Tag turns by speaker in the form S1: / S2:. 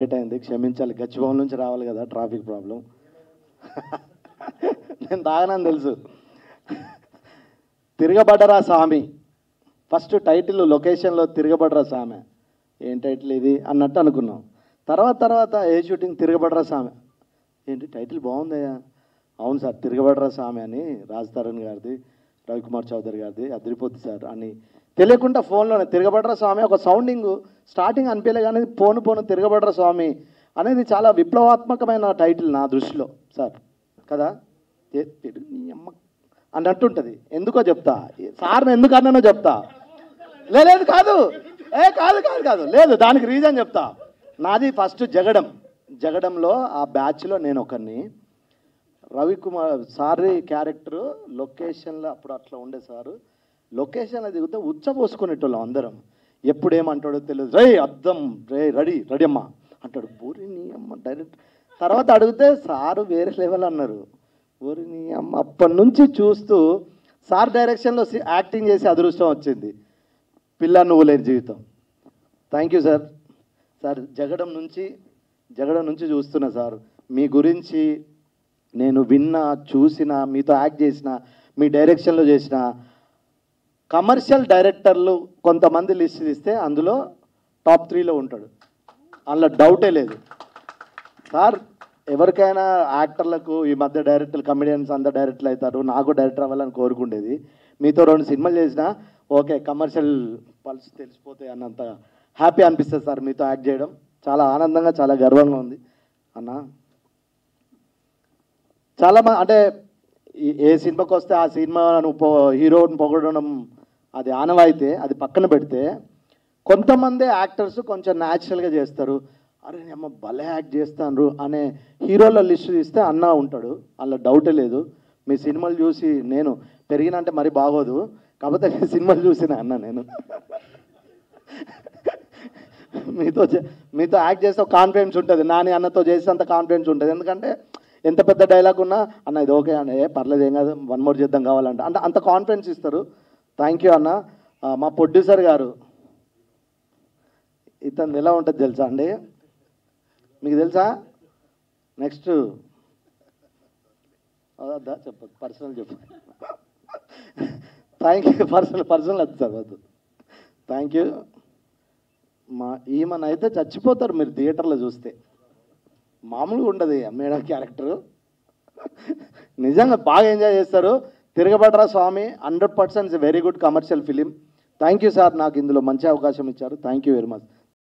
S1: Late అయింది. క్షమించాలి. గచ్చిభవన్ నుంచి రావాలి కదా ట్రాఫిక్ ప్రాబ్లం. నేను తాగనని తెలుసు. తిరగబడరా స్వామి ఫస్ట్ టైటిల్ లొకేషన్లో తిరగబడరా స్వామి ఏం టైటిల్ ఇది? అన్నట్టు అనుకున్నాం. తర్వాత తర్వాత ఏ షూటింగ్ తిరగబడరా స్వామి ఏంటి టైటిల్ బాగుందయ్యా. అవును సార్ తిరగబడరా స్వామి అని రాజ్ తరుణ్ గారిది రవికుమార్ చౌదరి గారిది అదిరిపోద్ది సార్ అని తెలియకుండా ఫోన్లోనే. తిరగబడరా స్వామి? ఒక సౌండింగ్ స్టార్టింగ్ అనిపించలే కానీ పోను పోను తిరగబడరా స్వామి? అనేది చాలా విప్లవాత్మకమైన టైటిల్ నా దృష్టిలో సార్. కదా? అమ్మ. అన్నట్టుంటుంది. ఎందుకో చెప్తా. సార్ని ఎందుకు అన్నానో చెప్తా. లే- లేదు కాదు. ఏ కాదు కాదు కాదు. లేదు దానికి రీజన్ చెప్తా. నాది ఫస్ట్ జగడం. జగడంలో ఆ బ్యాచ్లో నేను ఒకరిని. రవికుమార్ సారీ క్యారెక్టర్ లొకేషన్లో అప్పుడు అట్లా ఉండే సారు. లొకేషన్ అది దిగితే ఉచ్చబోసుకునేటోళ్ళం అందరం. ఎప్పుడేమంటాడో తెలియదు రే అద్దం రే రెడీ రెడీ అమ్మా అంటాడు బోరిని అమ్మ డైరెక్ట్ తర్వాత అడిగితే సారు వేరే లెవెల్ అన్నారు. బోరిని అమ్మ అప్పటి నుంచి చూస్తూ సార్ డైరెక్షన్లో యాక్టింగ్ చేసి అదృష్టం వచ్చింది. పిల్ల నువ్వు లేని జీవితం. Thank you sir. Sir Jagadam నుంచి జగడం నుంచి చూస్తున్నా సార్ మీ గురించి నేను విన్నా చూసిన మీతో యాక్ట్ చేసిన మీ డైరెక్షన్లో చేసిన కమర్షియల్ డైరెక్టర్లు కొంతమంది లిస్ట్ ఇస్తే అందులో టాప్ త్రీలో ఉంటాడు. అందులో డౌటే లేదు. సార్ ఎవరికైనా యాక్టర్లకు ఈ మధ్య డైరెక్టర్లు కమెడియన్స్ అందరు డైరెక్టర్లు అవుతారు. నాకు డైరెక్టర్ అవ్వాలని కోరుకుండేది మీతో రెండు సినిమాలు చేసినా ఓకే కమర్షియల్ పల్స్ తెలిసిపోతాయి అన్నంత హ్యాపీ అనిపిస్తుంది సార్ మీతో యాక్ట్ చేయడం. చాలా ఆనందంగా చాలా గర్వంగా ఉంది. అన్న చాలా అంటే ఏ సినిమాకి వస్తే ఆ సినిమా నువ్వు హీరోని పొగడడం అది ఆనవాయితే అది పక్కన పెడితే కొంతమంది యాక్టర్స్ కొంచెం న్యాచురల్గా చేస్తారు. అరే అమ్మ భలే యాక్ట్ చేస్తాను అనే హీరోల లిస్ట్ ఇస్తే అన్న ఉంటాడు. అలా డౌటే లేదు. మీ సినిమాలు చూసి నేను పెరిగినంటే మరి బాగోదు. కాకపోతే మీ సినిమాలు చూసిన అన్న నేను. మీతో చే- మీతో యాక్ట్ చేస్తే కాన్ఫిడెన్స్ ఉంటుంది. నాని అన్నతో చేసేంత కాన్ఫిడెన్స్ ఉంటుంది. ఎందుకంటే ఎంత పెద్ద డైలాగ్ ఉన్నా అన్న ఇది ఓకే అన్న ఏ పర్లేదు ఏం కాదు వన్ మోర్ చేద్దాం కావాలంటే. అంటే అంత కాన్ఫిడెన్స్ ఇస్తారు. థ్యాంక్ యూ అన్న. మా ప్రొడ్యూసర్ గారు ఇతను ఎలా ఉంటుంది తెలుసా అండి? మీకు తెలుసా? నెక్స్ట్ వద్దా చెప్ప పర్సనల్ చెప్పు. థ్యాంక్ యూ పర్సనల్ పర్సనల్ వద్దు సార్ వద్దు థ్యాంక్ యూ మా ఈమెనైతే చచ్చిపోతారు మీరు థియేటర్లో చూస్తే. మామూలుగా ఉండదు ఈ మేడం క్యారెక్టర్. నిజంగా బాగా ఎంజాయ్ చేస్తారు. Tiragabadara Saami? Hundred percent very good commercial film. Thank you sir నాకు ఇందులో మంచి అవకాశం ఇచ్చారు. Thank you very much.